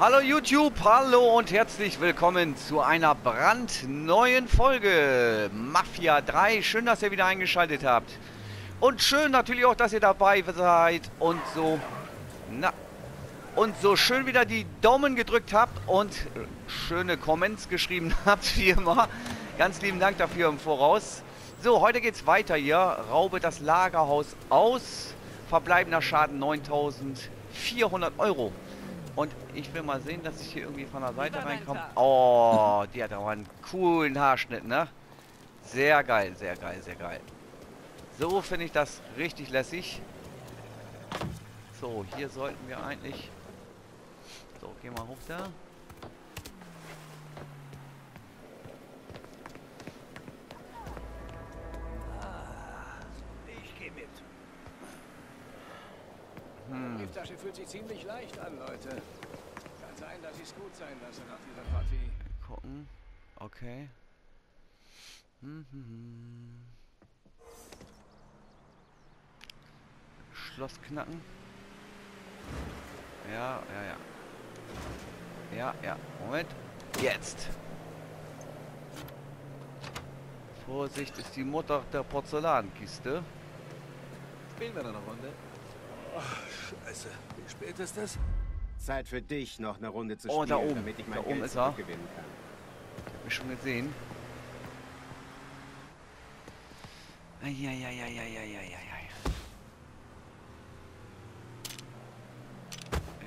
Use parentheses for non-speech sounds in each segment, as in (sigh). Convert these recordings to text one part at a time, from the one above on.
Hallo YouTube, hallo und herzlich willkommen zu einer brandneuen Folge Mafia 3. Schön, dass ihr wieder eingeschaltet habt. Und schön natürlich auch, dass ihr dabei seid und so, na, und so schön wieder die Daumen gedrückt habt und schöne Comments geschrieben (laughs) habt, wie immer. Ganz lieben Dank dafür im Voraus. So, heute geht's weiter hier. Raube das Lagerhaus aus. Verbleibender Schaden 9400 Euro. Und ich will mal sehen, dass ich hier irgendwie von der Seite reinkomme. Oh, die hat aber einen coolen Haarschnitt, ne? Sehr geil, sehr geil, sehr geil. So finde ich das richtig lässig. So, hier sollten wir eigentlich... So, geh mal hoch da. Fühlt sich ziemlich leicht an, Leute. Kann sein, dass ich es gut sein lasse nach dieser Partie. Gucken. Okay. Hm, hm, hm. Schloss knacken. Ja, ja, ja. Ja, ja. Moment. Jetzt. Vorsicht, ist die Mutter der Porzellankiste. Spielen wir noch eine Runde? Scheiße, wie spät ist es? Zeit für dich, noch eine Runde zu Oh, spielen, da oben. damit ich mein Da oben Geld ist er. zurückgewinnen kann. Hab ich schon gesehen. Eieieiei.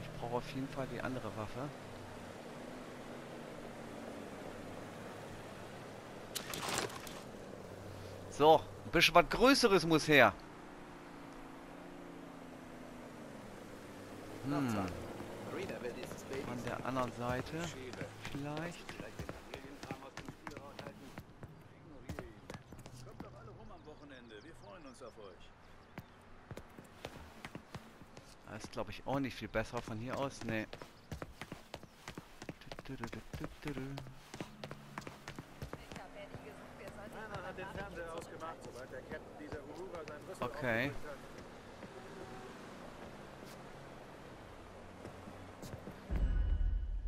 Ich brauche auf jeden Fall die andere Waffe. So, ein bisschen was Größeres muss her. Hm, Marina will dieses Baby. von der anderen Seite vielleicht. Vielleicht den Familienkram aus dem Spiel raushalten. Ignoriere ihn. Kommt doch alle rum am Wochenende. Wir freuen uns auf euch. Das ist, glaube ich, auch nicht viel besser von hier aus. Nee. Einer hat den Fernseher ausgemacht, sobald der Captain dieser Uhura sein Rüssel Okay. aufgedrückt hat.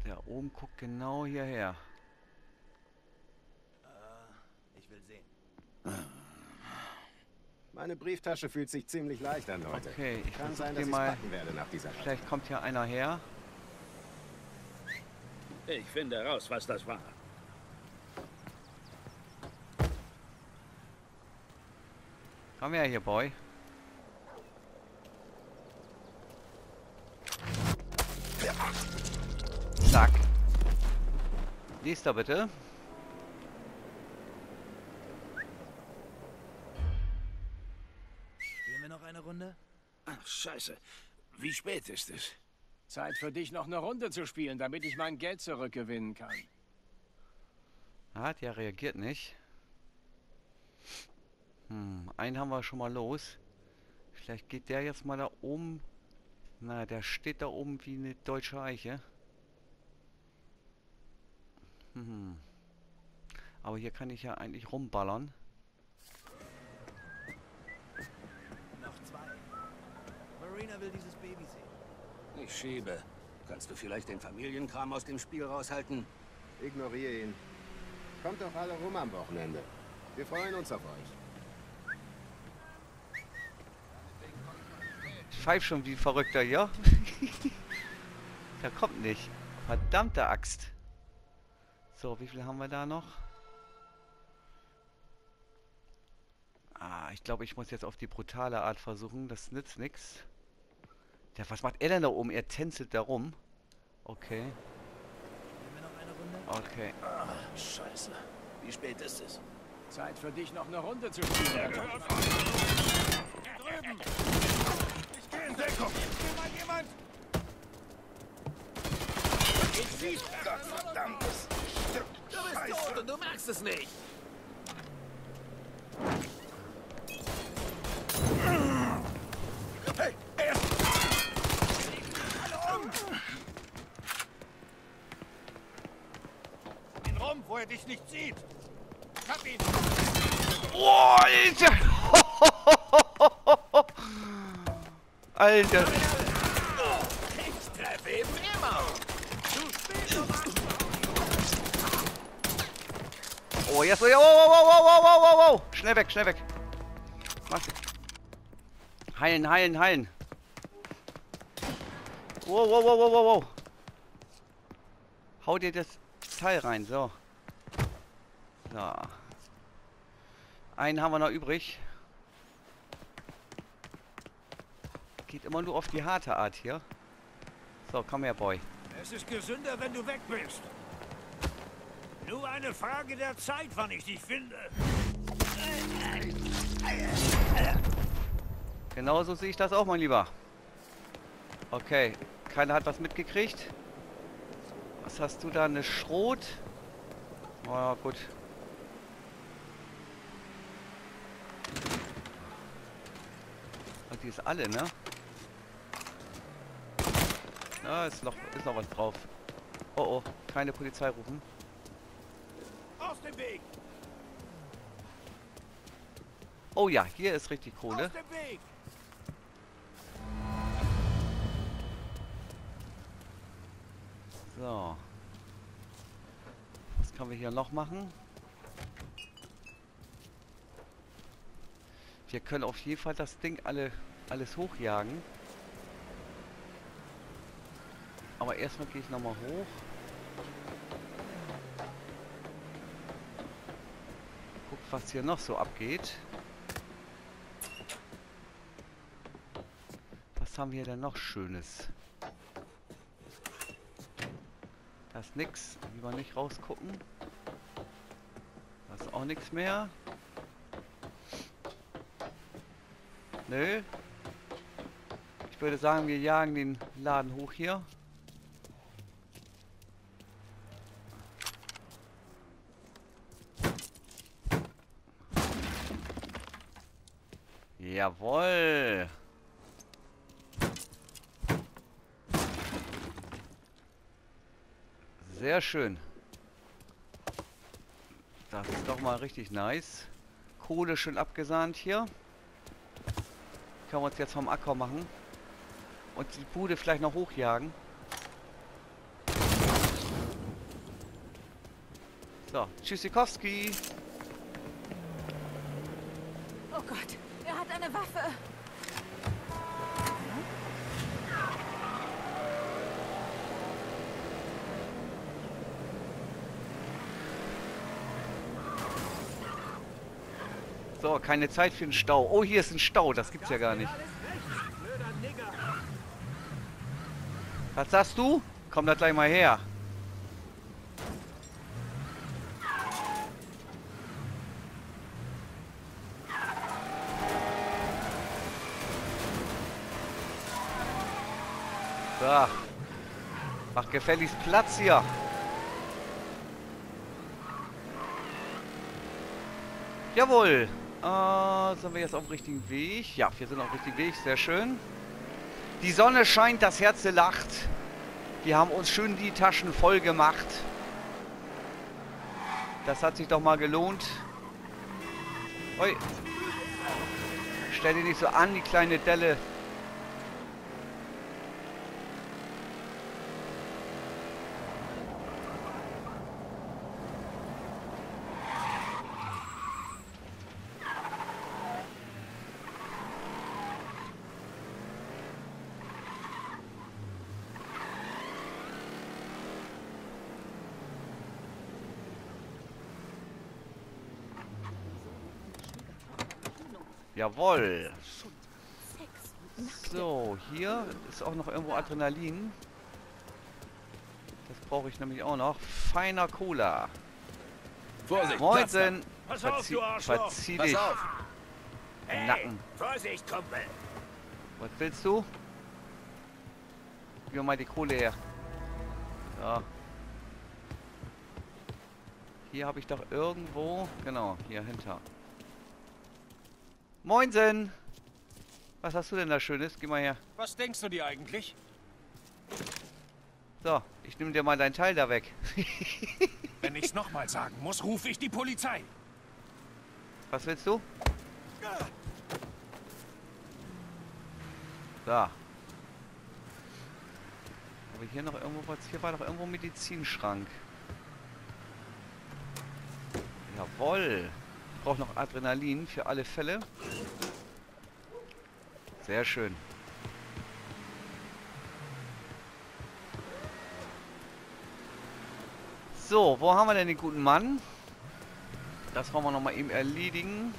Der oben guckt genau hierher. Ich will sehen. Meine Brieftasche fühlt sich ziemlich leicht an, Leute. Okay, ich Kann sein, dass ich mal- packen werde nach dieser. Vielleicht kommt hier einer her. Ich finde heraus, was das war. Komm her hier, Boy. Da bitte. Spielen wir noch eine Runde? Ach, scheiße. Wie spät ist es? Zeit für dich, noch eine Runde zu spielen, damit ich mein Geld zurückgewinnen kann. Ah, der reagiert nicht. Hm, einen haben wir schon mal los. Vielleicht geht der jetzt mal da oben. Na, der steht da oben wie eine deutsche Eiche. Hm. Aber hier kann ich ja eigentlich rumballern. Noch zwei. Marina will dieses Baby sehen. Ich schiebe. Kannst du vielleicht den Familienkram aus dem Spiel raushalten? Ignoriere ihn. Kommt doch alle rum am Wochenende. Wir freuen uns auf euch. Ich pfeif schon wie ein verrückter, ja? (laughs) der kommt nicht. Verdammte Axt. So, wie viel haben wir da noch? Ah, ich glaube, ich muss jetzt auf die brutale Art versuchen. Das nützt nichts. Der, was macht er denn da oben? Er tänzelt da rum. Okay, Spielen wir noch eine Runde? okay. Scheiße. Wie spät ist es? Zeit für dich, noch eine Runde zu spielen. Ich gehe in Deckung. mal jemand! Ich schieß. Gottverdammtes Stück Du bist tot und du merkst es nicht! Hey, er! Ihn rum, wo er dich nicht sieht! Hab ihn! Oh, Alter! Alter! Oh, jetzt. Oh, oh, oh, oh, oh, oh, oh, oh. Schnell weg, schnell weg. Mach. Heilen, heilen, heilen. Wow, wow, wow, wow, wow. Hau dir das Teil rein, so. So. Einen haben wir noch übrig. Geht immer nur auf die harte Art hier. So, komm her, Boy. Es ist gesünder, wenn du weg bist. Nur eine Frage der Zeit, wann ich dich finde. Genauso sehe ich das auch, mein Lieber. Okay, keiner hat was mitgekriegt. Was hast du da? Eine Schrot? Oh, ja, gut. Und die ist alle, ne? Ja, ist noch, ist noch was drauf. Oh oh, keine Polizei rufen. Aus dem Weg! Oh ja, hier ist richtig Kohle. Aus dem Weg! So. Was können wir hier noch machen? Wir können auf jeden Fall das Ding alle alles hochjagen. Aber erstmal gehe ich nochmal hoch. Was hier noch so abgeht. Was haben wir denn noch Schönes? Da ist nix. Lieber nicht rausgucken. Da ist auch nichts mehr. Nö. Ich würde sagen, wir jagen den Laden hoch hier. Jawohl. Sehr schön. Das ist doch mal richtig nice. Kohle schön abgesahnt hier. Können wir uns jetzt vom Acker machen. Und die Bude vielleicht noch hochjagen. So, Tschüssikowski. Oh Gott, hat eine Waffe. So, keine Zeit für einen Stau. Oh, hier ist ein Stau. Das gibt's ja gar nicht. Was sagst du? Komm da gleich mal her. So. Mach gefälligst Platz hier. Jawohl. Äh, sind wir jetzt auf dem richtigen Weg? Ja, wir sind auf dem richtigen Weg. Sehr schön. Die Sonne scheint, das Herz lacht. Wir haben uns schön die Taschen voll gemacht. Das hat sich doch mal gelohnt. Ui. Stell dir nicht so an, die kleine Delle. Jawohl. So, hier ist auch noch irgendwo Adrenalin. Das brauche ich nämlich auch noch. Feiner Cola. Vorsicht! Moinsen. Pass auf, Verzieh, du Arschloch! verzieh Pass dich. auf! im Hey, Nacken. Vorsicht, Kumpel! Was willst du? Gib mir mal die Kohle her. So. Hier habe ich doch irgendwo... Genau, hier hinter. Moinsen! Was hast du denn da Schönes? Geh mal her. Was denkst du dir eigentlich? So, ich nehme dir mal dein Teil da weg. (laughs) Wenn ich's nochmal sagen muss, rufe ich die Polizei. Was willst du? Habe ich hier noch irgendwo was? Hier war doch irgendwo ein Medizinschrank. Jawoll. Ich brauche noch Adrenalin für alle Fälle. Sehr schön. So, wo haben wir denn den guten Mann? Das wollen wir noch mal eben erledigen.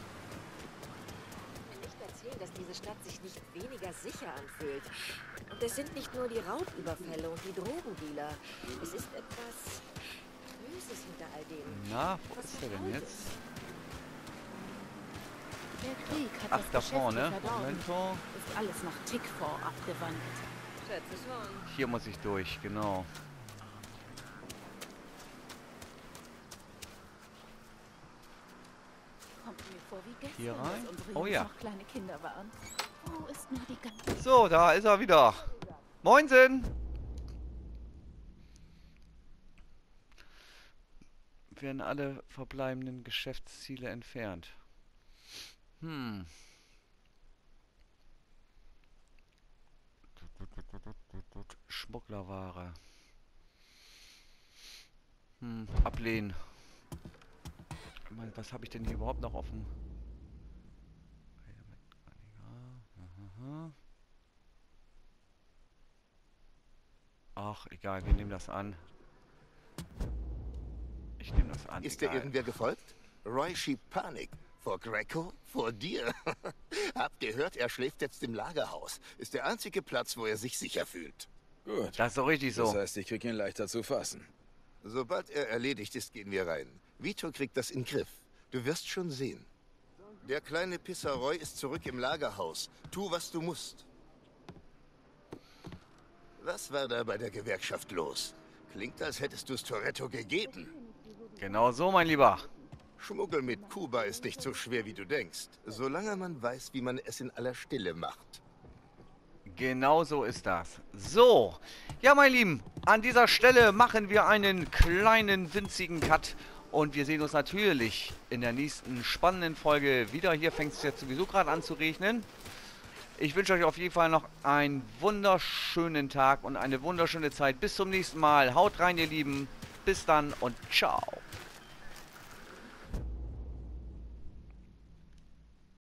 nicht erzählen, dass diese Stadt sich nicht weniger sicher anfühlt. Und es sind nicht nur die Raubüberfälle und die Drogendealer. Es ist etwas Böses hinter all dem. Na, wo Was ist er denn jetzt? Hat Ach, da vorne. Momento. Ist alles nach Tickfor abgewandelt. Schätze schon. Hier muss ich durch, genau. Kommt mir vor wie gestern, Hier rein? Oh ja. noch kleine Kinder waren. Wo ist nur die ganze... So, da ist er wieder. Moinsen! Werden alle verbleibenden Geschäftsziele entfernt. Hm. Schmugglerware. Hm, ablehnen. Meine, Was habe ich denn hier überhaupt noch offen? Ach, egal, wir nehmen das an. Ich nehme das an. Ist dir egal. irgendwer gefolgt? Roy schiebt Panik. Vor Greco? Vor dir? (laughs) Habt gehört, er schläft jetzt im Lagerhaus. Ist der einzige Platz, wo er sich sicher fühlt. Gut. Das ist doch richtig Das so. heißt, ich krieg ihn leichter zu fassen. Sobald er erledigt ist, gehen wir rein. Vito kriegt das in den Griff. Du wirst schon sehen. Der kleine Pisser Roy ist zurück im Lagerhaus. Tu, was du musst. Was war da bei der Gewerkschaft los? Klingt, als hättest du es Toretto gegeben. Genau so, mein Lieber. Schmuggel mit Kuba ist nicht so schwer, wie du denkst. Solange man weiß, wie man es in aller Stille macht. Genau so ist das. So, ja, mein Lieben, an dieser Stelle machen wir einen kleinen, winzigen Cut. Und wir sehen uns natürlich in der nächsten spannenden Folge wieder. Hier fängt es jetzt sowieso gerade an zu regnen. Ich wünsche euch auf jeden Fall noch einen wunderschönen Tag und eine wunderschöne Zeit. Bis zum nächsten Mal. Haut rein, ihr Lieben. Bis dann und ciao.